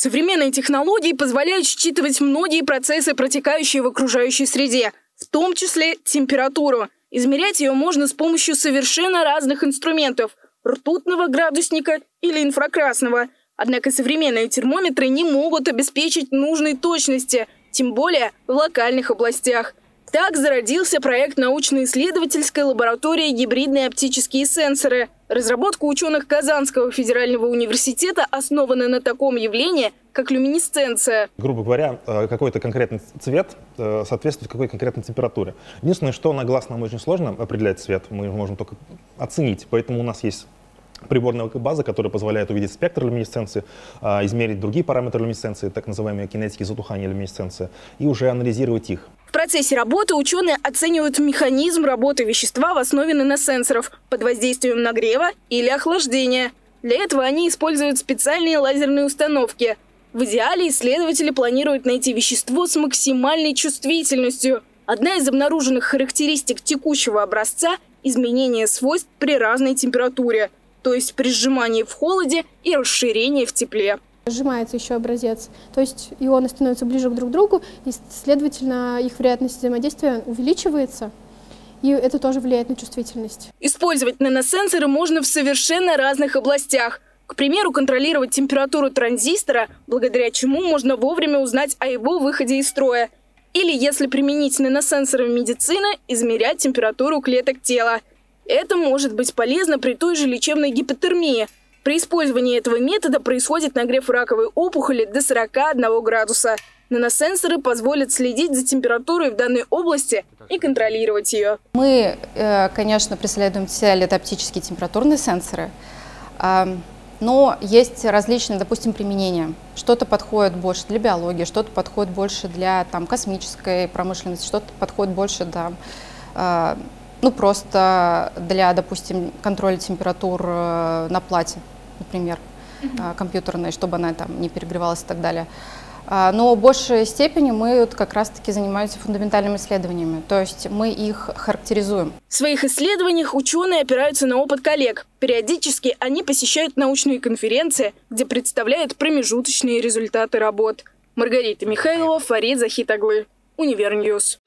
Современные технологии позволяют считывать многие процессы, протекающие в окружающей среде, в том числе температуру. Измерять ее можно с помощью совершенно разных инструментов – ртутного градусника или инфракрасного. Однако современные термометры не могут обеспечить нужной точности, тем более в локальных областях. Так зародился проект научно-исследовательской лаборатории «Гибридные оптические сенсоры». Разработка ученых Казанского федерального университета основана на таком явлении, как люминесценция. Грубо говоря, э, какой-то конкретный цвет э, соответствует какой конкретной температуре. Единственное, что на глаз нам очень сложно определять цвет, мы можем только оценить. Поэтому у нас есть приборная база, которая позволяет увидеть спектр люминесценции, а, измерить другие параметры люминесценции, так называемые кинетики затухания люминесценции, и уже анализировать их. В процессе работы ученые оценивают механизм работы вещества в основе наносенсоров под воздействием нагрева или охлаждения. Для этого они используют специальные лазерные установки. В идеале исследователи планируют найти вещество с максимальной чувствительностью. Одна из обнаруженных характеристик текущего образца – изменение свойств при разной температуре – то есть при сжимании в холоде и расширении в тепле. Сжимается еще образец, то есть ионы становятся ближе друг к другу, и, следовательно, их вероятность взаимодействия увеличивается, и это тоже влияет на чувствительность. Использовать наносенсоры можно в совершенно разных областях. К примеру, контролировать температуру транзистора, благодаря чему можно вовремя узнать о его выходе из строя. Или, если применить наносенсоры в медицине, измерять температуру клеток тела – это может быть полезно при той же лечебной гипотермии. При использовании этого метода происходит нагрев раковой опухоли до 41 градуса. Наносенсоры позволят следить за температурой в данной области и контролировать ее. Мы, э, конечно, преследуем цель – это оптические температурные сенсоры. Но есть различные, допустим, применения. Что-то подходит больше для биологии, что-то подходит больше для там, космической промышленности, что-то подходит больше для ну, просто для, допустим, контроля температур э, на плате, например, mm-hmm. компьютерной, чтобы она там не перегревалась и так далее. А, но в большей степени мы вот как раз-таки занимаемся фундаментальными исследованиями, то есть мы их характеризуем. В своих исследованиях ученые опираются на опыт коллег. Периодически они посещают научные конференции, где представляют промежуточные результаты работ. Маргарита Михайлова, Фарид Захитаглы, Univer News.